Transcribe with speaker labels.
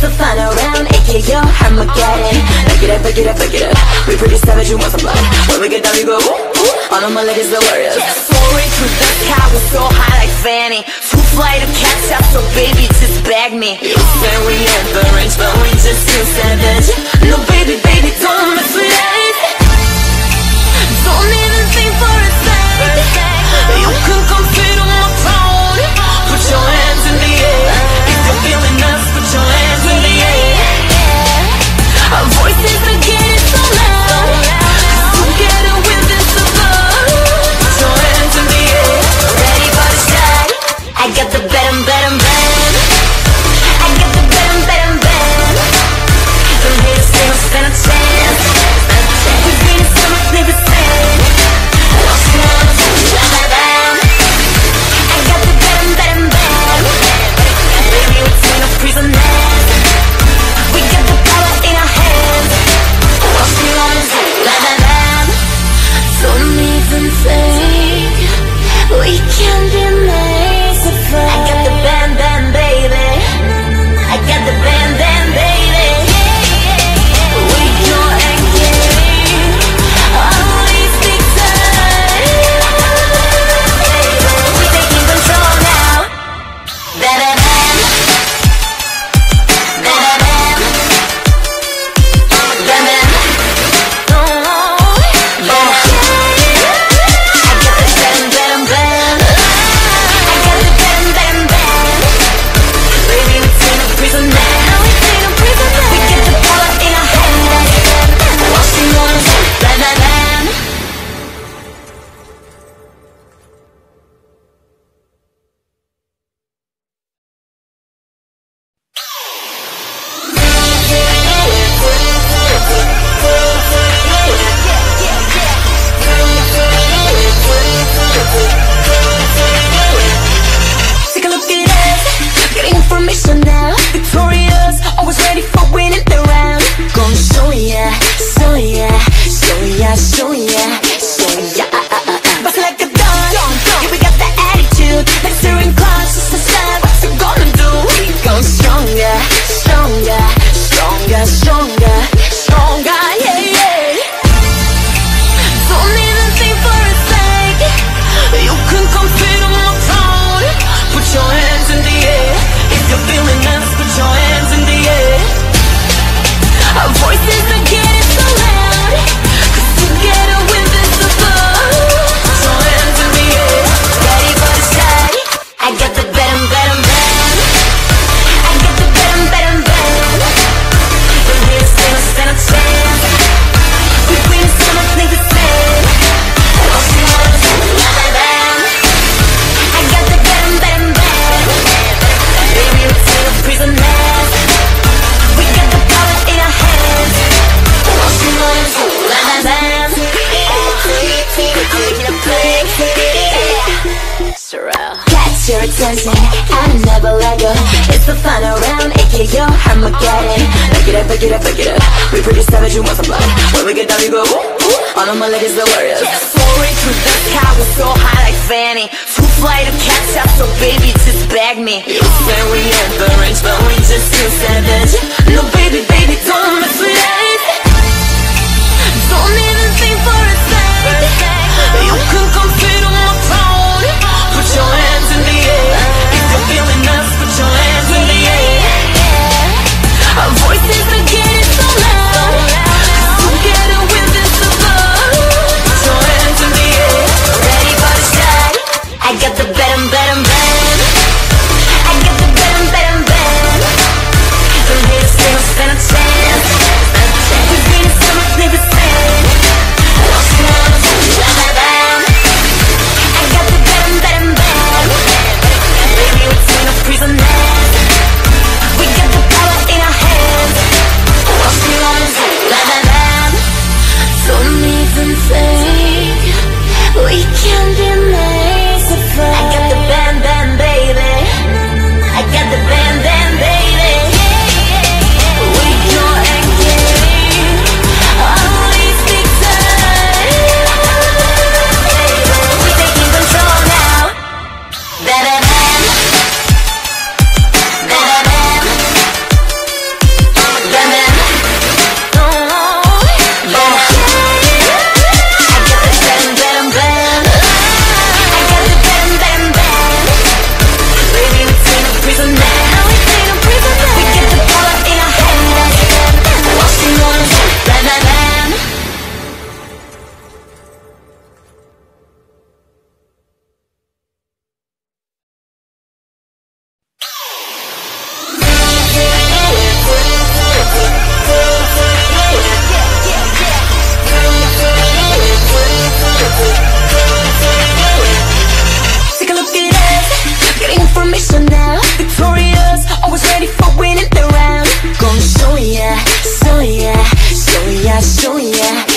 Speaker 1: So fun around, aka yo, Armageddon fuck it. Up, fuck it up, fuck it up. We pretty savage, you want some blood. When we get down, you go ooh, ooh. All of my ladies are warriors Soaring through the sky, we're so high like Fanny. Full fly to catch up, so baby, just bag me. You say we average, but we just too savage. No baby, baby, don't mess with it. person I never let go. It's the final round, aka yo, Armageddon Look it. Up, look it up, look it up. We pretty savage, you want some blood. When we get down, we go. All of my ladies are warriors. Soaring through the sky, we're so high like Fanny. Too fly to catch up, so baby, just bag me. You say we at the range, but we just too savage. No baby, baby, don't mess with us Don't even think for a second. You could passion, yeah.